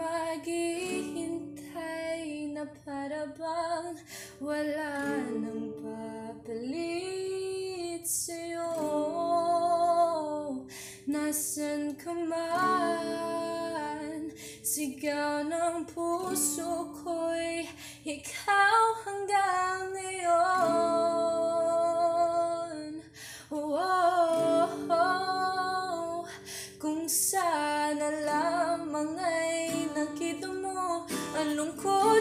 maghihintay na para bang wala nang papalit sa'yo Nasaan ka man? Sigaw ng puso ko'y ikaw Ang lungkot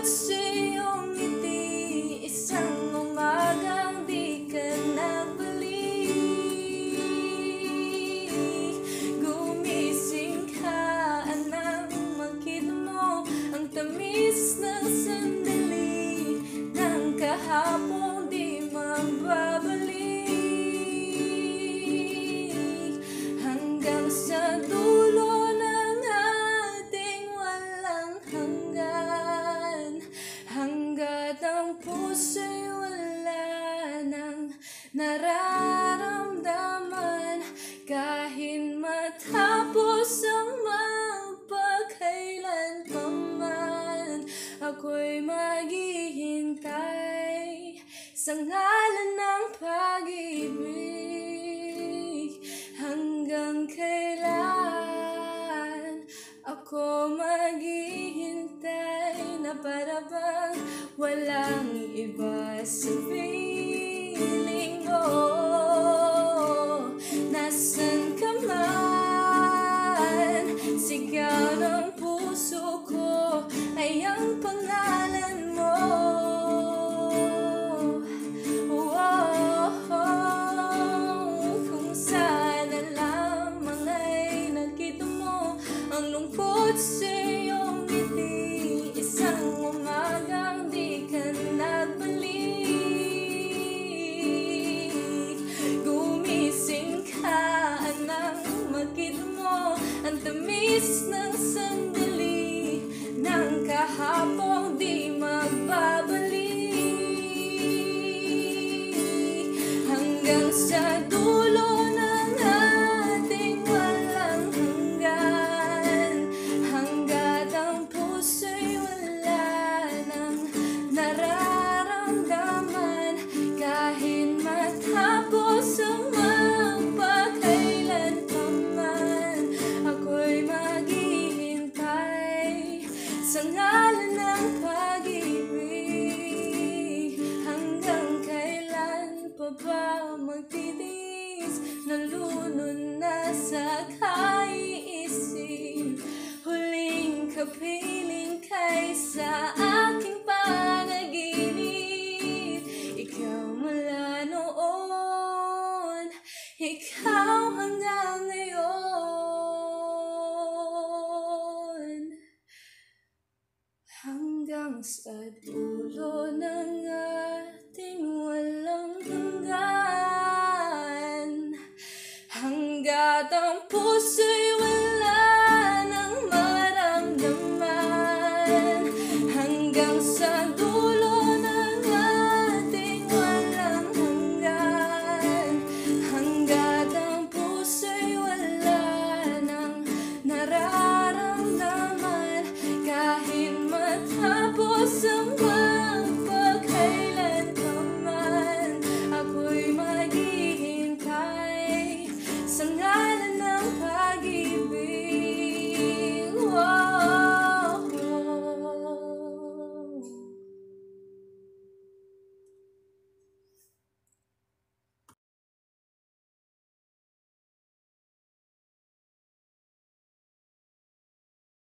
nararamdaman Kahit matapos ang magpakailan pa man Ako'y maghihintay sa ngalan ng pag-ibig. Hanggang kailan ako maghihintay Na para bang walang iba sa piling mo Nasaan ka man? Puso ko ay ang pangalan mo. Wow, kung sana lamang ay nakita Ang lungkot sa Ng pa ba magtitiis Nalunod na sa kaiisip. Huling kapiling kay sa aking panaginip. Ikaw mula noon Ikaw Hanggang sa dulo ng ating walang hanggan. Hanggat ang puso'y wala nang maramdaman Hanggang sa dulo